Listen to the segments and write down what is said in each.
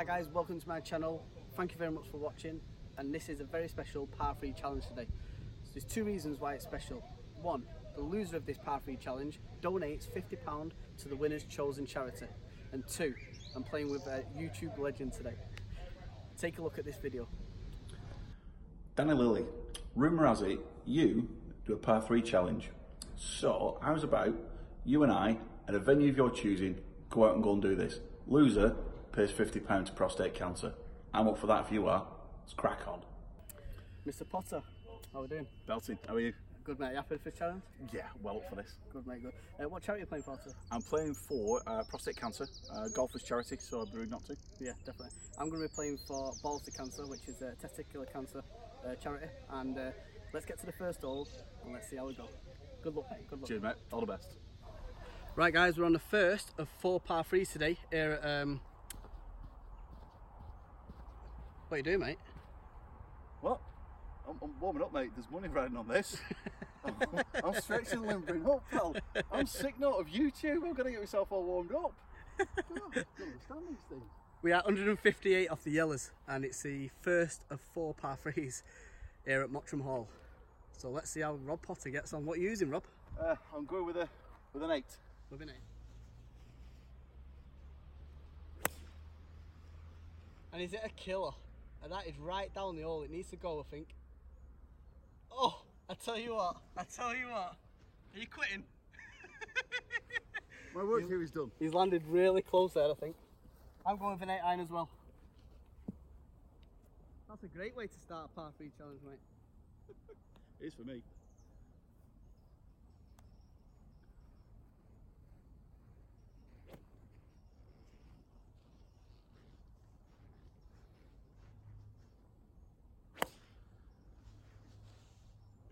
Hi guys, welcome to my channel. Thank you very much for watching and this is a very special par 3 challenge today. So there's two reasons why it's special. One, the loser of this par 3 challenge donates £50 to the winner's chosen charity. And two, I'm playing with a YouTube legend today. Take a look at this video. Danny Lilley, rumour has it you do a par 3 challenge. So, how's about you and I, at a venue of your choosing, go out and go and do this? Loser pays £50 to prostate cancer. I'm up for that if you are. Let's crack on. Mr Potter, how are we doing? Belty, how are you? Good mate, you happy for this challenge? Yeah, well up for this. Good mate, good. Uh, what charity are you playing for, sir? I'm playing for uh, prostate cancer, uh, golfers charity, so I'd be rude not to. Yeah, definitely. I'm going to be playing for Balls to Cancer, which is a testicular cancer uh, charity. And uh, let's get to the first hole and let's see how we go. Good luck, mate. Good luck. Cheers, mate. All the best. Right, guys, we're on the first of four par threes today here at. Um... What are you doing, mate? What? I'm, I'm warming up, mate. There's money riding on this. I'm, I'm stretching, limbering up, pal. I'm sick note of YouTube. I'm gonna get myself all warmed up. God, I don't understand these things. We are 158 off the yellers, and it's the first of four par threes here at Mottram Hall. So let's see how Rob Potter gets on. What are you using, Rob? Uh, I'm going with a with an eight. With an eight. And is it a killer? And that is right down the hole. It needs to go, I think. Oh, I tell you what. I tell you what. Are you quitting? My work here is done. He's landed really close there, I think. I'm going for an 8 iron as well. That's a great way to start a par 3 challenge, mate. It is for me.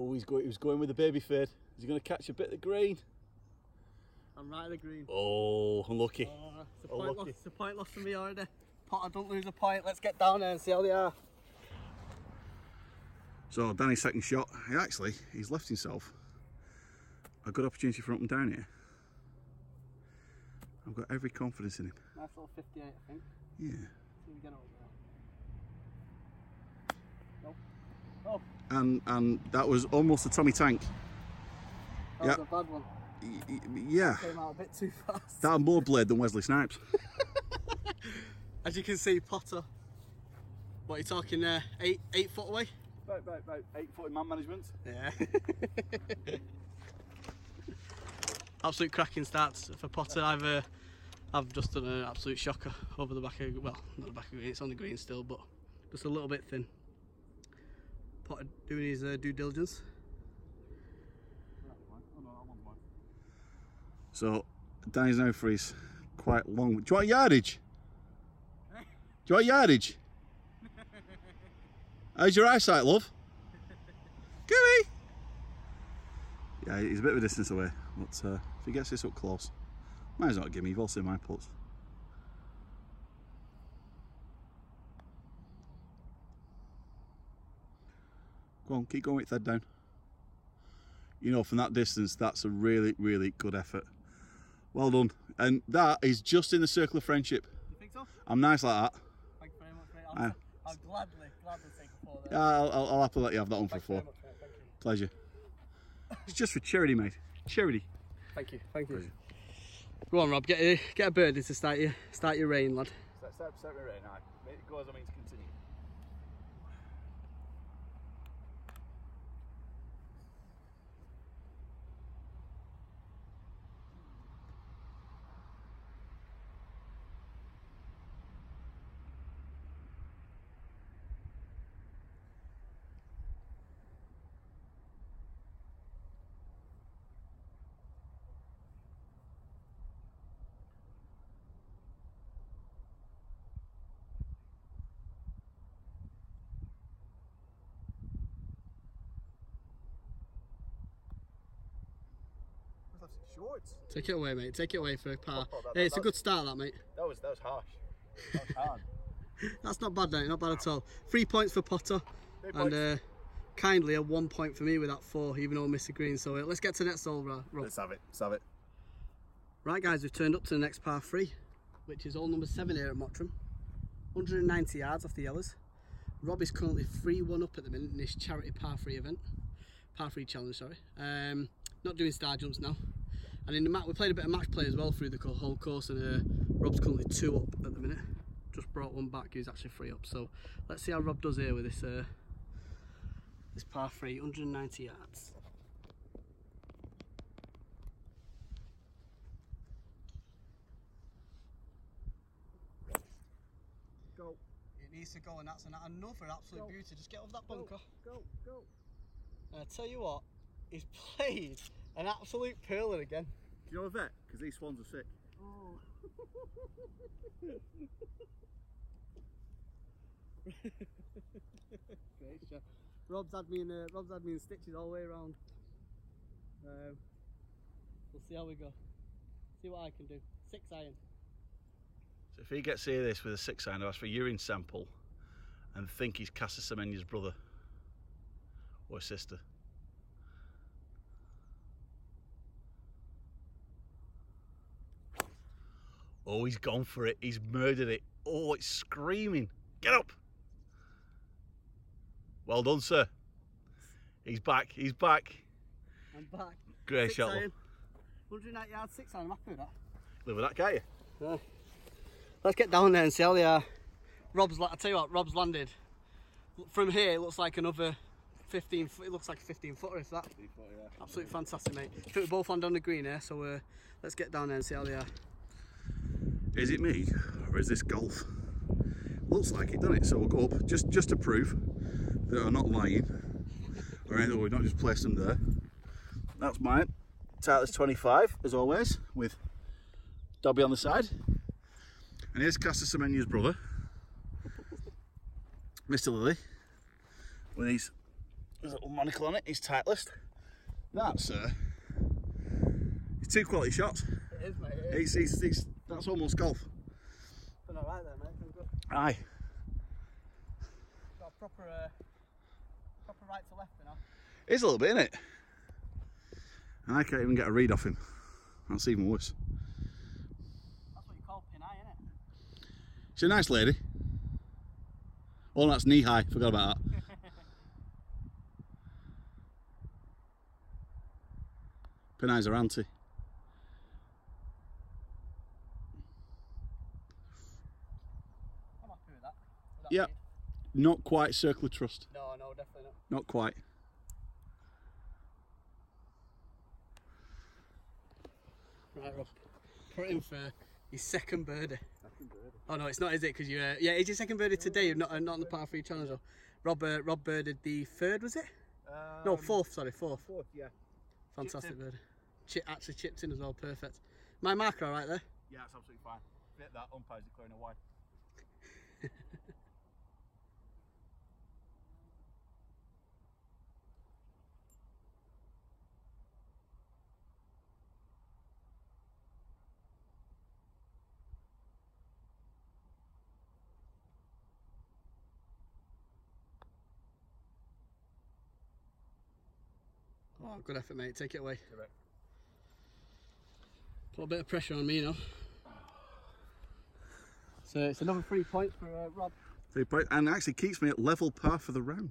Oh, he's going. He was going with the baby fade. Is he going to catch a bit of the green? I'm right at the green. Oh, unlucky. Oh, it's, a point lost, lucky. it's a point lost for me already. Potter, don't lose a point. Let's get down there and see how they are. So, Danny's second shot, he actually, he's left himself a good opportunity for up and down here. I've got every confidence in him. Nice little 58, I think. Yeah. See if we get over there. Nope. Oh, And and that was almost a Tommy Tank. that Yep. was a bad one. Y- y- Yeah. Came out a bit too fast. That had more blade than Wesley Snipes. As you can see, Potter. What are you talking there? Eight, eight foot away? About, about, about eight foot in man management. Yeah. absolute cracking starts for Potter. I've uh, I've just done an absolute shocker over the back of well, not the back of the green. It's on the green still, but just a little bit thin. Potter doing his uh, due diligence. So Danny's now for his quite long. Do you want yardage? Do you want yardage? How's your eyesight, love? Gooey! Yeah, he's a bit of a distance away, but uh, if he gets this up close, might as well give me. You've all seen my putts. Go on, keep going with head down. You know, from that distance, that's a really, really good effort. Well done. And that is just in the circle of friendship. You think so? I'm nice like that. Thank you very much, mate. I'll, I'll gladly, gladly take a four there. Yeah, I'll, I'll, I'll happily let you have that one for Thank you four. much. Thank you. Pleasure. It's just for charity, mate. Charity. Thank you. Thank you. Pleasure. Go on, Rob. Get a get a birdie to start your start your rain, lad. Start, start, start with right now. It goes, I mean, to continue. That's short. Take it away, mate. Take it away for a par. Oh, that- hey, it's a good start, that mate. That was that was harsh. That was hard. That's not bad, mate. Not bad at all. Three points for Potter, Three and uh, kindly a one point for me with that four, even though I missed the green. So uh, let's get to the next hole, Rob. Let's have it. Let's have it. Right, guys, we've turned up to the next par three, which is hole number seven here at Mottram. 190 yards off the yellows. Rob is currently 3 1 up at the minute in this charity par 3 event. Par 3 challenge, sorry. Um, not doing star jumps now. And in the mat, we played a bit of match play as well through the whole course, and uh, Rob's currently 2 up at the minute. Just brought one back, he's actually 3 up. So let's see how Rob does here with this, uh, this par 3, 190 yards. Go, It needs to go, and that's an, another absolute Go. beauty. Just get off that go, bunker. go, go. And I tell you what, he's played an absolute pearler again. Do you know a vet? Because these swans are sick. Great shot. Rob's had me in uh, Rob's had me in stitches all the way around. Um, we'll see how we go. See what I can do. Six iron. So if he gets here this with a six iron, I'll ask for a urine sample and think he's Caster Semenya's brother or sister. Oh, he's gone for it. He's murdered it. Oh, it's screaming. Get up. Well done, sir. He's back. He's back. I'm back. Great six shot. iron. 108 yards, six iron. I'm happy with that. Live with that, can't you? Yeah. Let's get down there and see how they are. Rob's, la- I tell you what, Rob's landed. From here, it looks like another 15. foot- It looks like a 15 footer. If that. Absolutely fantastic, mate. I think we both land on the green here, so uh, let's get down there and see how they are. Is it me or is this golf? Looks like it, doesn't it? So we'll go up just just to prove that I'm not lying, or anything. We've not just placed them there. That's mine. Titleist 25 as always with Dobby on the side, and here's Caster Semenya's brother, Mr. Lilley, with his, his little monocle on it. His Titleist. That's uh, it's two quality shots. It is, mate. It is. It's, it's, it's, that's almost golf. Done all right there, mate. We've Aye. got a proper, uh, proper right to left now. It's a little bit, innit? And I can't even get a read off him. That's even worse. That's what you call pin eye, innit? She's a nice lady. Oh, that's knee high. Forgot about that. Pinay's her auntie. I'm happy with that. With that Yeah. lead. Not quite circle of trust. No, no, definitely not. Not quite. Right, Rob. Put him for his second birdie. Second birdie. Oh no, it's not, is it? Because you, uh, yeah, it's your second birdie today, not uh, not on the par three challenge. Though. Rob, uh, Rob birded the third, was it? no, fourth. Sorry, fourth. Fourth, yeah. Fantastic birdie. Chi actually chipped in as well. Perfect. My marker, all right there. Yeah, it's absolutely fine. Fit that umpire's declaring a wide. Oh, good effort, mate. Take it away. Correct. Put a bit of pressure on me now. So it's another three points for uh, Rob. Three points, point, and actually keeps me at level par for the round.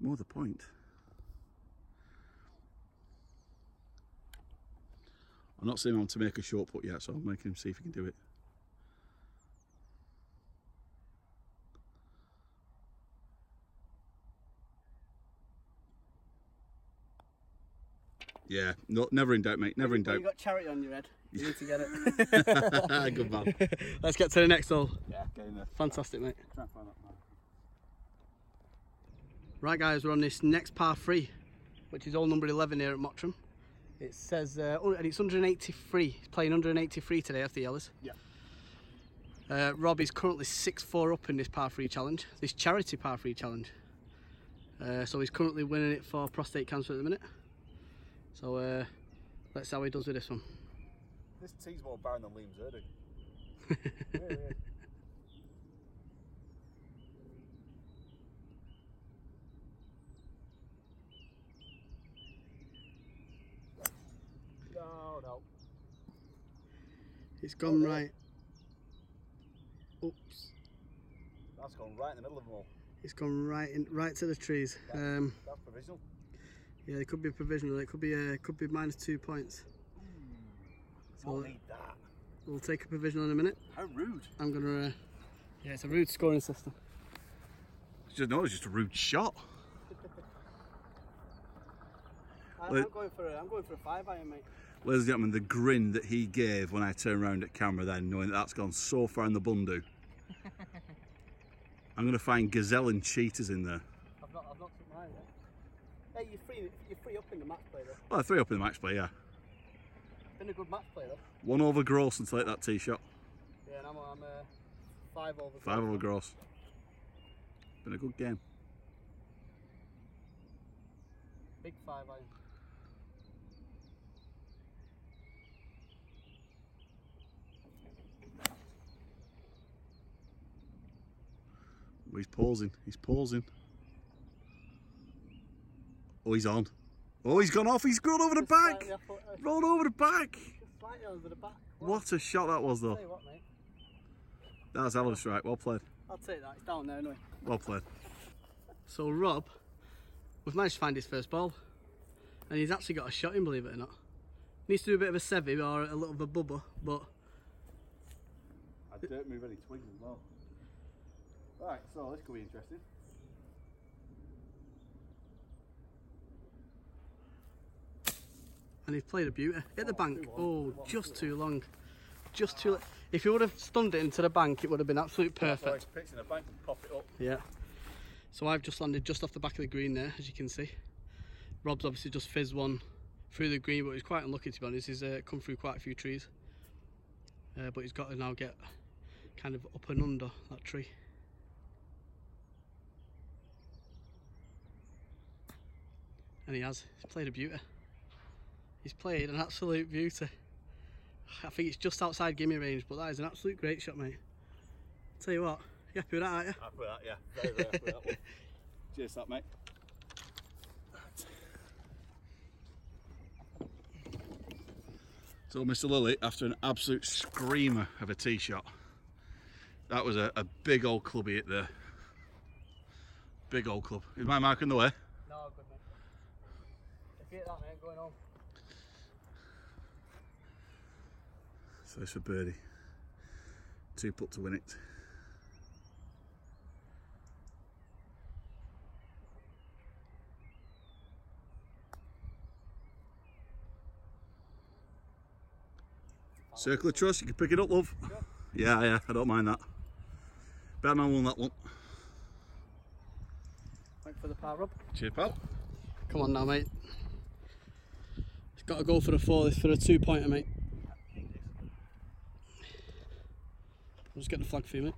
More the point. I'm not seeing him to make a short put yet, so I'm making him see if he can do it. Yeah, no, never in doubt, mate. Never in doubt. You got charity on your head. You need to get it. Good man. Let's get to the next hole. Yeah, getting there. Fantastic, mate. Try and find that mark. Right, guys, we're on this next par three, which is hole number 11 here at Mottram. It says, uh, oh, and it's 183. He's playing 183 today after Yellows. Yeah. Uh, Rob is currently 6-4 up in this par three challenge, this charity par three challenge. Uh, so he's currently winning it for prostate cancer at the minute. So uh, let's see how he does with this one. This tee's more barren than Liam's Erdy. really. No, no. It's gone right. Oops. That's gone right in the middle of them all. It's gone right in, right to the trees. Um, That's provisional. Yeah, it could be provisional. It could be uh, could be minus two points. So Won't need that. we'll take a provisional in a minute. How rude. I'm gonna. Uh, yeah, it's a rude scoring system. Just, no, it's just a rude shot. I, Well- I'm going for a, I'm going for a five iron, mate. Ladies and gentlemen, the grin that he gave when I turned around at camera then, knowing that that's gone so far in the bundu. I'm going to find gazelle and cheetahs in there. I've not I've not took mine yet. Hey, you're free you're free up in the match play though. Well, three up in the match play, yeah. Been a good match play though. One over Gross and take that tee shot. Yeah, and I'm I'm uh, five over. Five over Gross. Been a good game. Big five iron. He's pausing. He's pausing. Oh, he's on. Oh, he's gone off. He's gone over the Just back. slightly off- uh, Rolled over the back. Slightly over the back. What a shot that was, though. What, mate. That was hell of a strike. Well played. I'll take that. It's down there anyway. Well played. So Rob, we've managed to find his first ball, and he's actually got a shot in, believe it or not. Needs to do a bit of a Seve or a little of a bubba, but I don't move any twigs as well. Right, so this could be interesting. And he's played a beauty. Hit the bank. Oh, just too long. Just too. If he would have stunned it into the bank, it would have been absolute perfect. pitch in the bank pop it up. Yeah. So I've just landed just off the back of the green there, as you can see. Rob's obviously just fizzed one through the green, but he's quite unlucky to be honest. He's uh, come through quite a few trees. Uh, but he's got to now get kind of up and under that tree. And he has. He's played a beauty. He's played an absolute beauty. I think it's just outside gimme range, but that is an absolute great shot, mate. Tell you what, you happy with that, aren't you? Happy with that, yeah. Very, very happy with that one. Cheers, that mate. So, Mr. Lilley, after an absolute screamer of a tee shot, that was a, a big old clubby hit there. Big old club. Is my mark in the way? No, good mate. If you hit that, mate, going home. So it's for birdie. Two putt to win it. Circle of trust, you can pick it up, love. Yeah, yeah, I don't mind that. Batman won that one. Thanks for the power up. Cheers, pal. Come on now, mate. It's got to go for a four. This for a two pointer, mate. Just get the flag for you, mate.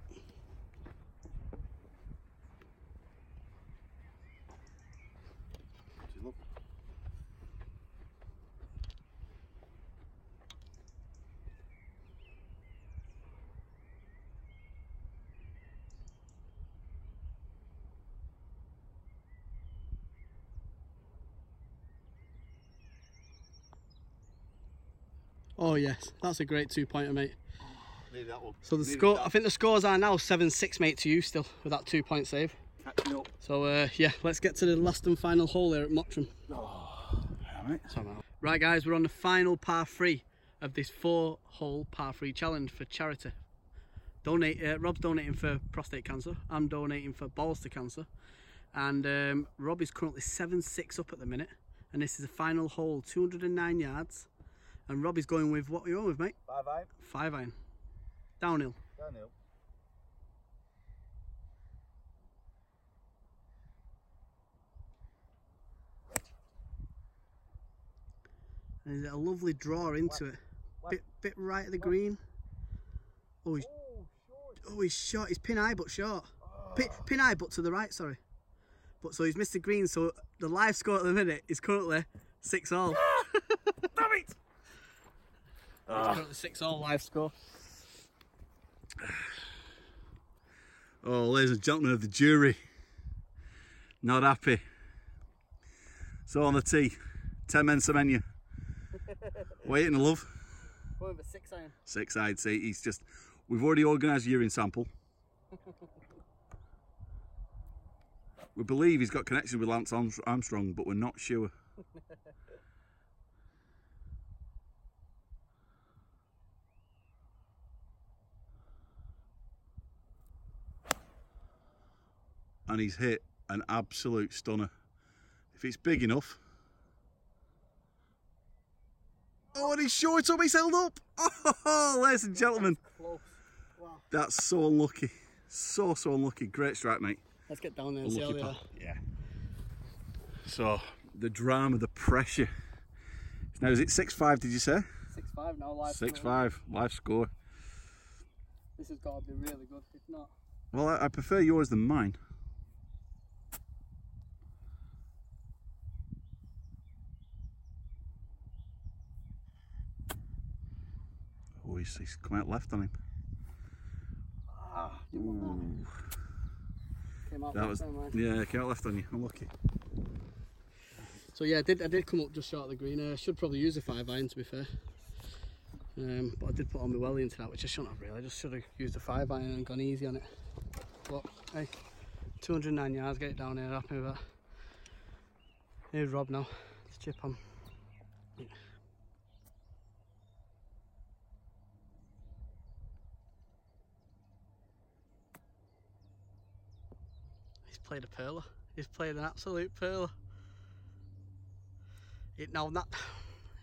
Oh yes, that's a great two pointer, mate. That one. So the score. I think the scores are now seven six, mate, to you still with that two point save. Catching up. So uh, yeah, let's get to the last and final hole here at Mottram. Yeah, mate. Right, guys, we're on the final par three of this four-hole par three challenge for charity. Donate. Uh, Rob's donating for prostate cancer. I'm donating for balls to cancer, and um, Rob is currently seven six up at the minute. And this is the final hole, 209 yards. And Rob is going with what are you on with, mate? Bye bye. Five iron. Downhill. Downhill. And there's a lovely draw into it. Bit, bit right of the green. Oh, he's, oh, oh, he's short. He's pin high but short. Ah. Pin, pin high but to the right, sorry. But so he's missed the green. So the live score at the minute is currently six all. Ah! Damn it! It's currently six all live score. Oh, ladies and gentlemen of the jury, not happy. So on the tee, 10 men Semenya. Waiting to love. Going for six iron. Six I'd say he's just We've already organised a urine sample. We believe he's got connection with Lance Armstrong, but we're not sure. and he's hit an absolute stunner. If it's big enough. Oh, and he's short up, he's held up. Oh, ladies and gentlemen, that's so unlucky. So, so unlucky. Great strike, mate. Let's get down there and see how they Yeah. So, the drama, the pressure. Now, is it 6 5, did you say? Six five now live. 6-5, live score. This has got to be really good. If not, Well, I, I prefer yours than mine. Oh, he's, he's come out left on him. Ooh, came out. that was yeah, came out left on you. Unlucky. So yeah, I did I did come up just short of the green. I should probably use a five iron to be fair. Um, but I did put on my welly into that, which I shouldn't have really. I just should have used a five iron and gone easy on it. But hey, 209 yards, get it down here, happy with that. Here's Rob now, to chip on. He's played a perler. He's played an absolute perler. It now that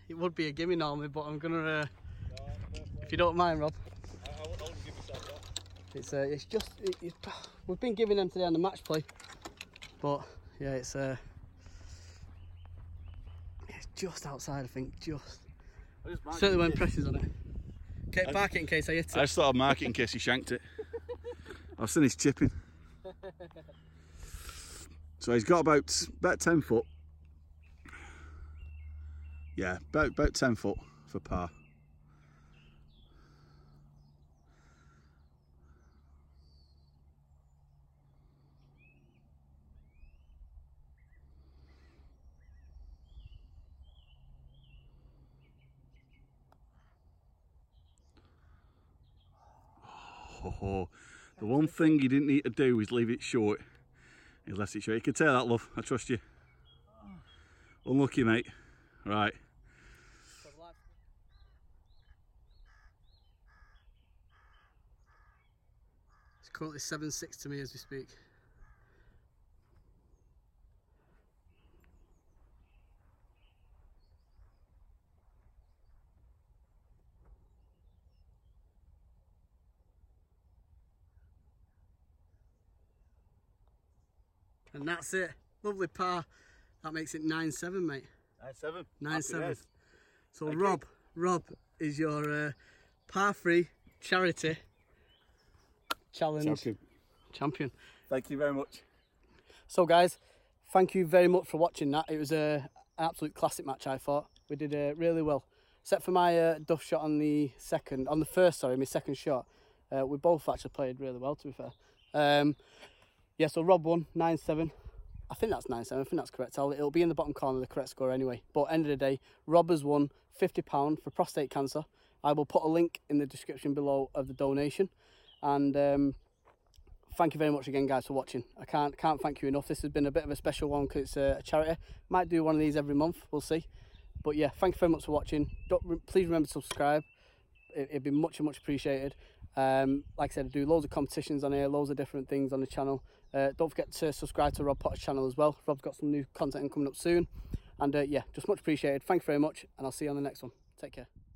it would be a gimme normally, but I'm gonna. Uh, if you don't mind, Rob. It's uh, it's just it, it's, we've been giving them today on the match play, but yeah, it's uh, it's just outside. I think just certainly when pressure's on it. Okay, park it in case I hit I it. just thought I'd mark it in case he shanked it. I've seen his chipping. So he's got about about ten foot. Yeah, about about ten foot for par. Oh, the one thing you didn't need to do is leave it short. He left it short. You can tell that, love. I trust you. Unlucky, mate. Right. It's currently seven six to me as we speak. And that's it. Lovely par. That makes it 9 7, mate. Nine seven. 9 7. So, Rob, Rob is your uh, par free charity challenge champion. Thank you very much. So, guys, thank you very much for watching that. It was a an absolute classic match. I thought we did uh, really well, except for my uh, duff shot on the second, on the first, sorry, my second shot. Uh, we both actually played really well, to be fair. Um, yeah, so Rob won nine seven. I think that's nine seven. I think that's correct. I'll, it'll be in the bottom corner, of the correct score anyway. But end of the day, Rob has won fifty pound for prostate cancer. I will put a link in the description below of the donation, and. Um, thank you very much again guys for watching i can't can't thank you enough this has been a bit of a special one because it's a charity might do one of these every month we'll see but yeah thank you very much for watching Don't, please remember to subscribe it, it'd be much much appreciated um, like i said i do loads of competitions on here loads of different things on the channel uh, don't forget to subscribe to rob potter's channel as well. Rob's got some new content coming up soon. And uh, yeah just much appreciated. Thank you very much and i'll see you on the next one. Take care